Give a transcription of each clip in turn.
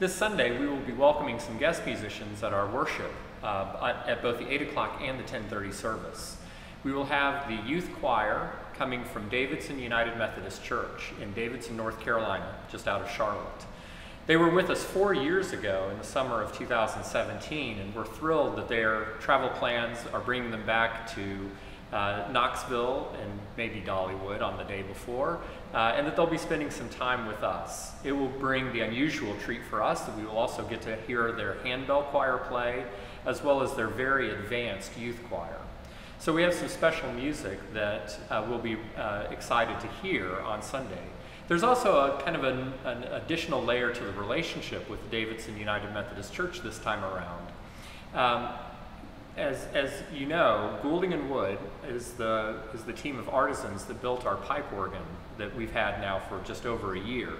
This Sunday, we will be welcoming some guest musicians at our worship uh, at both the 8 o'clock and the 10.30 service. We will have the youth choir coming from Davidson United Methodist Church in Davidson, North Carolina, just out of Charlotte. They were with us four years ago in the summer of 2017, and we're thrilled that their travel plans are bringing them back to uh, Knoxville and maybe Dollywood on the day before, uh, and that they'll be spending some time with us. It will bring the unusual treat for us that we will also get to hear their handbell choir play, as well as their very advanced youth choir. So we have some special music that uh, we'll be uh, excited to hear on Sunday. There's also a kind of an, an, additional layer to the relationship with Davidson United Methodist Church this time around. Um, as, as you know, Goulding and Wood is the, is the team of artisans that built our pipe organ that we've had now for just over a year.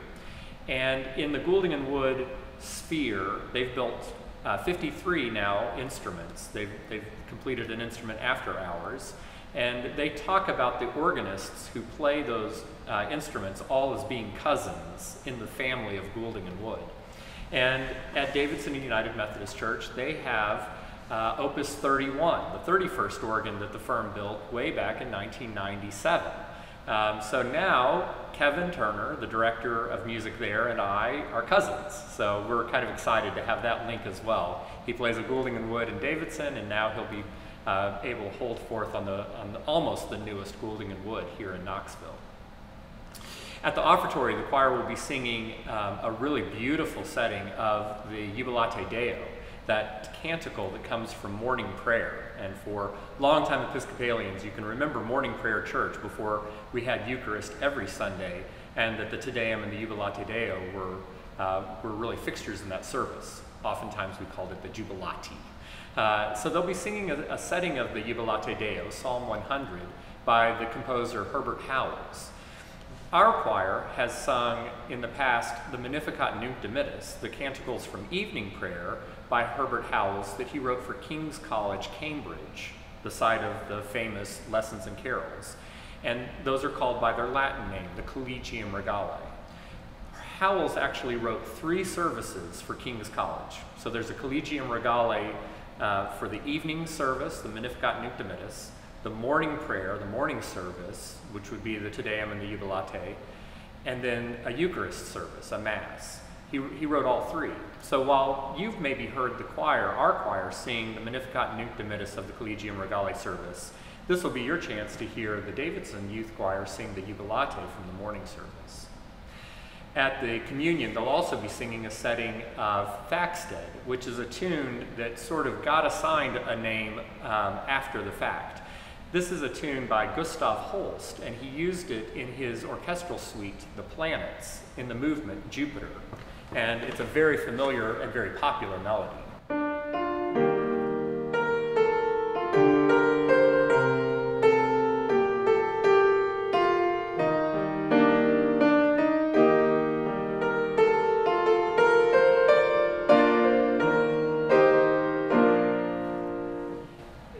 And in the Goulding and Wood sphere, they've built uh, 53 now instruments. They've, they've completed an instrument after hours. And they talk about the organists who play those uh, instruments all as being cousins in the family of Goulding and Wood. And at Davidson United Methodist Church, they have uh, Opus 31, the 31st organ that the firm built way back in 1997. Um, so now, Kevin Turner, the director of music there, and I are cousins. So we're kind of excited to have that link as well. He plays at Goulding and Wood in Davidson, and now he'll be uh, able to hold forth on, the, on the, almost the newest Goulding and Wood here in Knoxville. At the offertory, the choir will be singing um, a really beautiful setting of the Jubilate Deo, that canticle that comes from morning prayer. And for longtime Episcopalians, you can remember morning prayer church before we had Eucharist every Sunday, and that the Te Deum and the Jubilate Deo were, uh, were really fixtures in that service. Oftentimes we called it the Jubilati. Uh, so they'll be singing a, a, setting of the Jubilate Deo, Psalm 100, by the composer Herbert Howells. Our choir has sung in the past the Magnificat Nunc Dimittis, the canticles from evening prayer by Herbert Howells that he wrote for King's College, Cambridge, the site of the famous Lessons and Carols. And those are called by their Latin name, the Collegium Regale. Howells actually wrote three services for King's College. So there's a Collegium Regale uh, for the evening service, the Magnificat Nunc Dimittis, the morning prayer, the morning service, which would be the Te Deum and the Jubilate, and then a Eucharist service, a Mass. He, he wrote all three. So while you've maybe heard the choir, our choir, sing the Magnificat Nunc Dimittis of the Collegium Regale service, this will be your chance to hear the Davidson Youth Choir sing the Jubilate from the morning service. At the communion, they'll also be singing a setting of Thaxted, which is a tune that sort of got assigned a name um, after the fact. This is a tune by Gustav Holst, and he used it in his orchestral suite, The Planets, in the movement Jupiter. And it's a very familiar and very popular melody.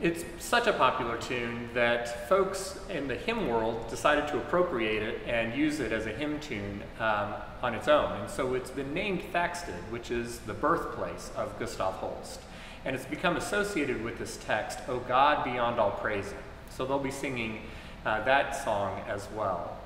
It's such a popular tune that folks in the hymn world decided to appropriate it and use it as a hymn tune um, on its own. And so it's been named Thaxted, which is the birthplace of Gustav Holst. And it's become associated with this text, O God beyond all praising. So they'll be singing uh, that song as well.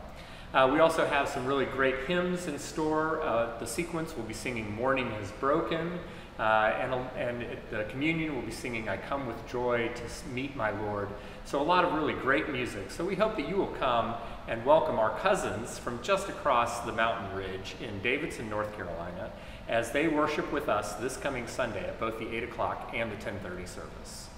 Uh, we also have some really great hymns in store. Uh, the sequence will be singing Morning is Broken, uh, and, and the communion will be singing I Come with Joy to Meet My Lord. So a lot of really great music. So we hope that you will come and welcome our cousins from just across the mountain ridge in Davidson, North Carolina, as they worship with us this coming Sunday at both the 8 o'clock and the 1030 service.